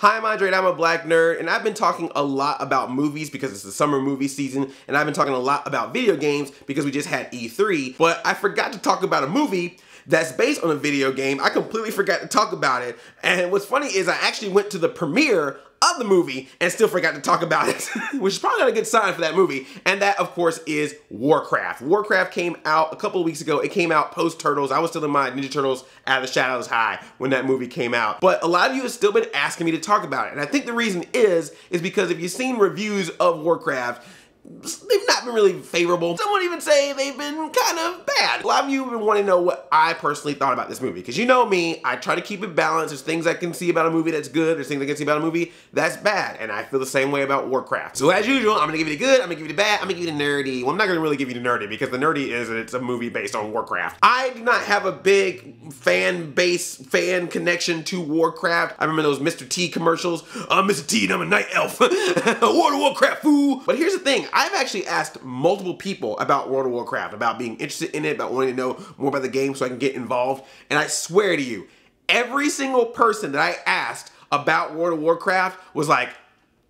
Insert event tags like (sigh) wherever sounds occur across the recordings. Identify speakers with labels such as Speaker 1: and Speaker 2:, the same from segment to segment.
Speaker 1: Hi, I'm Andre and I'm a black nerd, and I've been talking a lot about movies because it's the summer movie season, and I've been talking a lot about video games because we just had E3, but I forgot to talk about a movie that's based on a video game. I completely forgot to talk about it, and what's funny is I actually went to the premiere of the movie and still forgot to talk about it, (laughs) which is probably not a good sign for that movie. And that, of course, is Warcraft. Warcraft came out a couple of weeks ago. It came out post Turtles. I was still in my Ninja Turtles Out of the Shadows High when that movie came out. But a lot of you have still been asking me to talk about it. And I think the reason is, is because if you've seen reviews of Warcraft, they've not been really favorable. Some would even say they've been kind of bad. A lot of you have been wanting to know what I personally thought about this movie. Because you know me, I try to keep it balanced. There's things I can see about a movie that's good. There's things I can see about a movie that's bad. And I feel the same way about Warcraft. So as usual, I'm gonna give you the good, I'm gonna give you the bad, I'm gonna give you the nerdy. Well, I'm not gonna really give you the nerdy because the nerdy is that it's a movie based on Warcraft. I do not have a big fan base, fan connection to Warcraft. I remember those Mr. T commercials. I'm Mr. T and I'm a night elf. (laughs) World of Warcraft, fool. But here's the thing, I've actually asked multiple people about World of Warcraft, about being interested in it, about wanting to know more about the game so I can get involved. And I swear to you, every single person that I asked about World of Warcraft was like,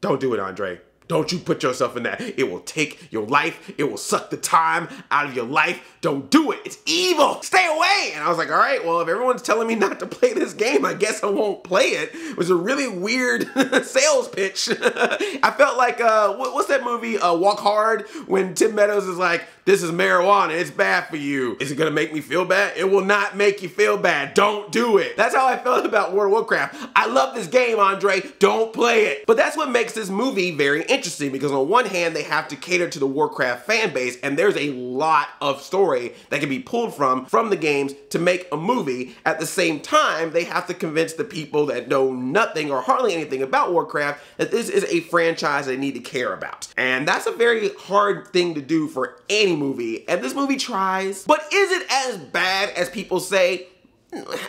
Speaker 1: don't do it, Andre. Don't you put yourself in that. It will take your life. It will suck the time out of your life. Don't do it. It's evil. Stay away. And I was like, all right, well, if everyone's telling me not to play this game, I guess I won't play it. It was a really weird (laughs) sales pitch. (laughs) I felt like, uh, what's that movie, uh, Walk Hard, when Tim Meadows is like, this is marijuana. It's bad for you. Is it gonna make me feel bad? It will not make you feel bad. Don't do it. That's how I felt about World of Warcraft. I love this game, Andre. Don't play it. But that's what makes this movie very interesting because on one hand, they have to cater to the Warcraft fan base and there's a lot of story that can be pulled from from the games to make a movie. At the same time, they have to convince the people that know nothing or hardly anything about Warcraft that this is a franchise they need to care about. And that's a very hard thing to do for any movie, and this movie tries. But is it as bad as people say?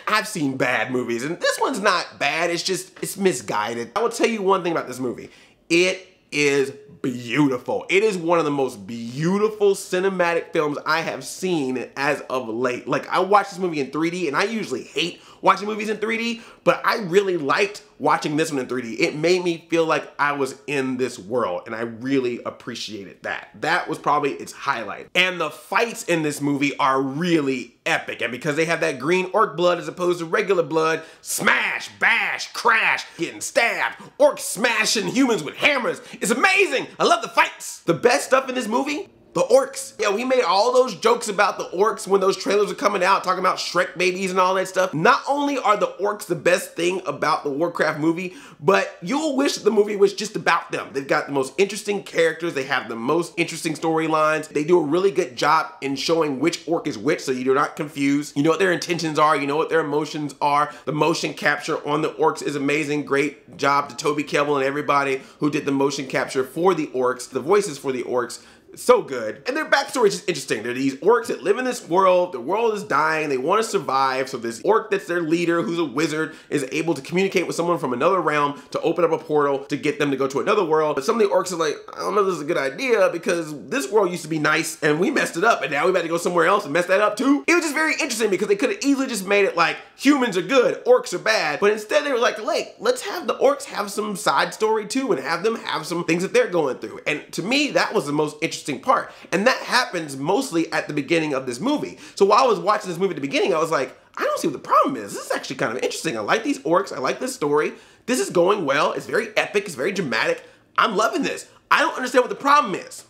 Speaker 1: I've seen bad movies, and this one's not bad, it's just, it's misguided. I will tell you one thing about this movie. It is beautiful. It is one of the most beautiful cinematic films I have seen as of late. Like, I watched this movie in 3D, and I usually hate watching movies in 3D, but I really liked watching this one in 3D. It made me feel like I was in this world, and I really appreciated that. That was probably its highlight. And the fights in this movie are really epic, and because they have that green orc blood as opposed to regular blood, smash, bash, crash, getting stabbed, orcs smashing humans with hammers. It's amazing! I love the fights! The best stuff in this movie the orcs. Yeah, we made all those jokes about the orcs when those trailers were coming out, talking about Shrek babies and all that stuff. Not only are the orcs the best thing about the Warcraft movie, but you'll wish the movie was just about them. They've got the most interesting characters. They have the most interesting storylines. They do a really good job in showing which orc is which so you're not confused. You know what their intentions are. You know what their emotions are. The motion capture on the orcs is amazing. Great job to Toby Kebbell and everybody who did the motion capture for the orcs, the voices for the orcs so good. And their backstory is just interesting. They're these orcs that live in this world. The world is dying. They want to survive. So this orc that's their leader, who's a wizard, is able to communicate with someone from another realm to open up a portal to get them to go to another world. But some of the orcs are like, I don't know if this is a good idea because this world used to be nice and we messed it up and now we've about to go somewhere else and mess that up too. It was just very interesting because they could have easily just made it like humans are good, orcs are bad. But instead they were like, like, let's have the orcs have some side story too and have them have some things that they're going through. And to me, that was the most interesting interesting part. And that happens mostly at the beginning of this movie. So while I was watching this movie at the beginning, I was like, I don't see what the problem is. This is actually kind of interesting. I like these orcs. I like this story. This is going well. It's very epic. It's very dramatic. I'm loving this. I don't understand what the problem is.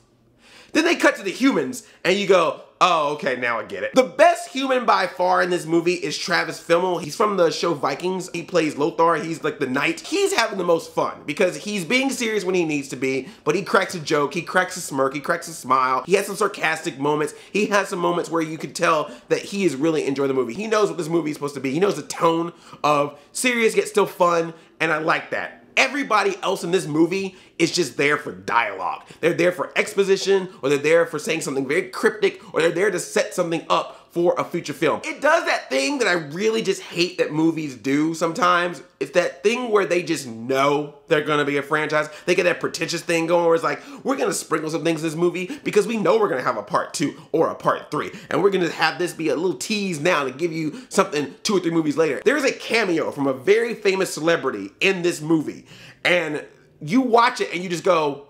Speaker 1: Then they cut to the humans and you go, Oh, okay, now I get it. The best human by far in this movie is Travis Fimmel. He's from the show Vikings. He plays Lothar. He's like the knight. He's having the most fun because he's being serious when he needs to be, but he cracks a joke, he cracks a smirk, he cracks a smile. He has some sarcastic moments. He has some moments where you could tell that he is really enjoying the movie. He knows what this movie is supposed to be. He knows the tone of serious yet still fun, and I like that everybody else in this movie is just there for dialogue. They're there for exposition, or they're there for saying something very cryptic, or they're there to set something up for a future film. It does that thing that I really just hate that movies do sometimes. It's that thing where they just know they're gonna be a franchise. They get that pretentious thing going where it's like, we're gonna sprinkle some things in this movie because we know we're gonna have a part two or a part three. And we're gonna have this be a little tease now to give you something two or three movies later. There is a cameo from a very famous celebrity in this movie. And you watch it and you just go,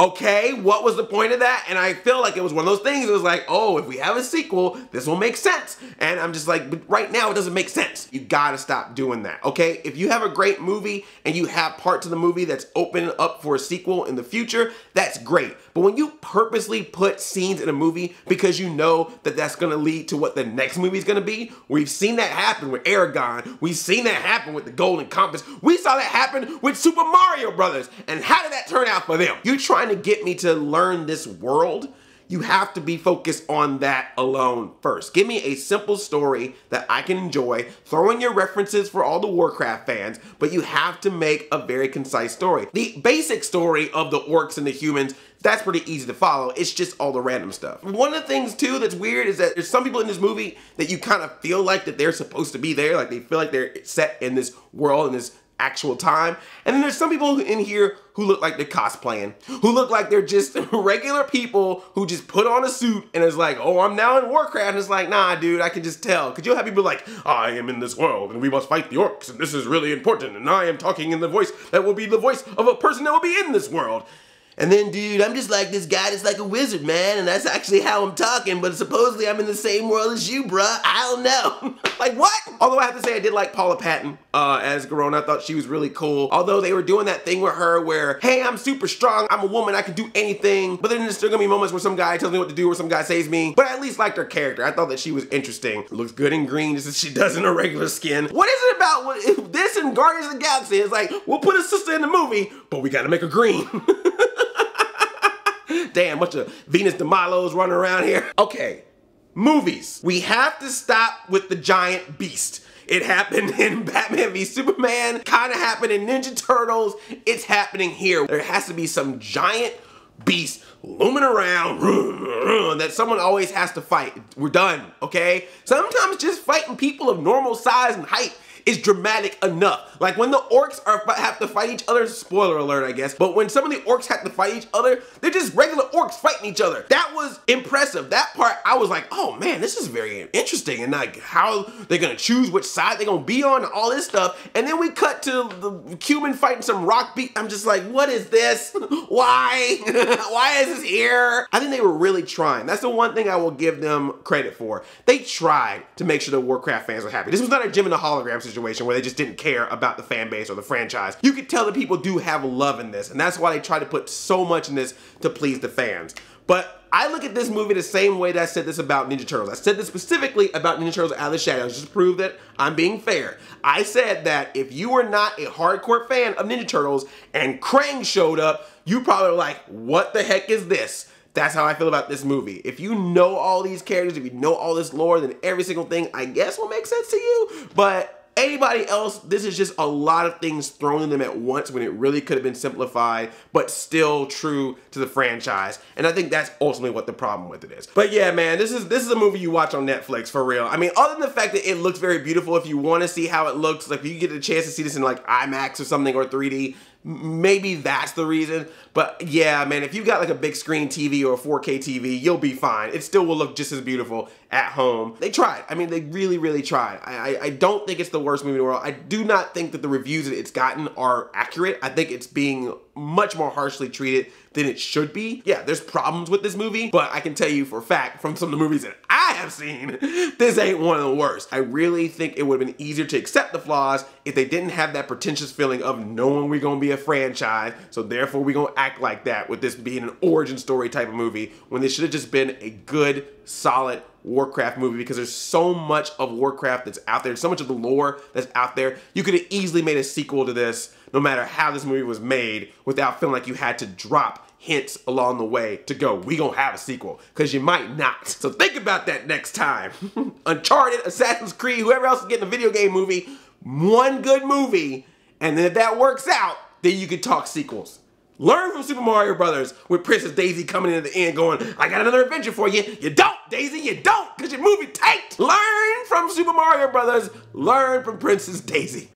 Speaker 1: okay, what was the point of that? And I feel like it was one of those things. It was like, oh, if we have a sequel, this will make sense. And I'm just like, but right now it doesn't make sense. You gotta stop doing that, okay? If you have a great movie and you have parts of the movie that's open up for a sequel in the future, that's great. But when you purposely put scenes in a movie because you know that that's gonna lead to what the next movie is gonna be, we've seen that happen with Eragon. We've seen that happen with the Golden Compass. We saw that happen with Super Mario Brothers. And how did that turn out for them? You trying to get me to learn this world, you have to be focused on that alone first. Give me a simple story that I can enjoy. Throw in your references for all the Warcraft fans, but you have to make a very concise story. The basic story of the orcs and the humans that's pretty easy to follow. It's just all the random stuff. One of the things too that's weird is that there's some people in this movie that you kind of feel like that they're supposed to be there, like they feel like they're set in this world in this actual time. And then there's some people in here who look like they're cosplaying, who look like they're just (laughs) regular people who just put on a suit and is like, oh, I'm now in Warcraft. And it's like, nah, dude, I can just tell. Could you have people like, I am in this world and we must fight the orcs and this is really important and I am talking in the voice that will be the voice of a person that will be in this world. And then, dude, I'm just like this guy that's like a wizard, man, and that's actually how I'm talking, but supposedly I'm in the same world as you, bruh. I don't know. (laughs) like, what? Although I have to say I did like Paula Patton uh, as Garona. I thought she was really cool. Although they were doing that thing with her where, hey, I'm super strong, I'm a woman, I can do anything, but then there's still gonna be moments where some guy tells me what to do or some guy saves me, but I at least liked her character. I thought that she was interesting. Looks good in green just as she does in her regular skin. What is it about what, (laughs) this and Guardians of the Galaxy? It's like, we'll put a sister in the movie, but we gotta make her green. (laughs) Damn, bunch of Venus de Milos running around here. (laughs) Okay, movies. We have to stop with the giant beast. It happened in (laughs) Batman v Superman, kind of happened in Ninja Turtles. It's happening here. There has to be some giant beast looming around (laughs) that someone always has to fight. We're done, okay? Sometimes just fighting people of normal size and height is dramatic enough. Like when the orcs are have to fight each other, spoiler alert, I guess, but when some of the orcs have to fight each other, they're just regular orcs fighting each other. That was impressive. That part, I was like, oh man, this is very interesting. And like how they're gonna choose which side they're gonna be on and all this stuff. And then we cut to the Cuban fighting some rock beat. I'm just like, what is this? (laughs) Why? (laughs) Why is this here? I think they were really trying. That's the one thing I will give them credit for. They tried to make sure the Warcraft fans were happy. This was not a Jem and the hologram situation where they just didn't care about the fan base or the franchise. You could tell that people do have love in this, and that's why they try to put so much in this to please the fans. But I look at this movie the same way that I said this about Ninja Turtles. I said this specifically about Ninja Turtles Out of the Shadows, just to prove that I'm being fair. I said that if you were not a hardcore fan of Ninja Turtles and Krang showed up, you probably like, what the heck is this? That's how I feel about this movie. If you know all these characters, if you know all this lore, then every single thing, I guess, will make sense to you. But Anybody else, this is just a lot of things thrown in them at once when it really could have been simplified, but still true to the franchise. And I think that's ultimately what the problem with it is. But yeah, man, this is this is a movie you watch on Netflix for real. I mean, other than the fact that it looks very beautiful, if you want to see how it looks, like if you get a chance to see this in like IMAX or something or 3D, maybe that's the reason. But yeah, man, if you got like a big screen TV or a 4K TV, you'll be fine. It still will look just as beautiful at home. They tried. I mean, they really, really tried. I, I, I don't think it's the worst movie in the world. I do not think that the reviews that it's gotten are accurate. I think it's being much more harshly treated than it should be. Yeah, there's problems with this movie, but I can tell you for a fact from some of the movies that I have seen, this ain't one of the worst. I really think it would have been easier to accept the flaws if they didn't have that pretentious feeling of knowing we're gonna be a franchise, so therefore we're gonna act like that with this being an origin story type of movie, when this should have just been a good, solid Warcraft movie because there's so much of Warcraft that's out there, so much of the lore that's out there. You could have easily made a sequel to this, no matter how this movie was made, without feeling like you had to drop hints along the way to go, we gonna have a sequel, because you might not. So think about that next time. (laughs) Uncharted, Assassin's Creed, whoever else is getting a video game movie, one good movie, and then if that works out, then you can talk sequels. Learn from Super Mario Brothers with Princess Daisy coming in at the end going, I got another adventure for you. You don't, Daisy, you don't, because your movie tight. Learn from Super Mario Brothers. Learn from Princess Daisy.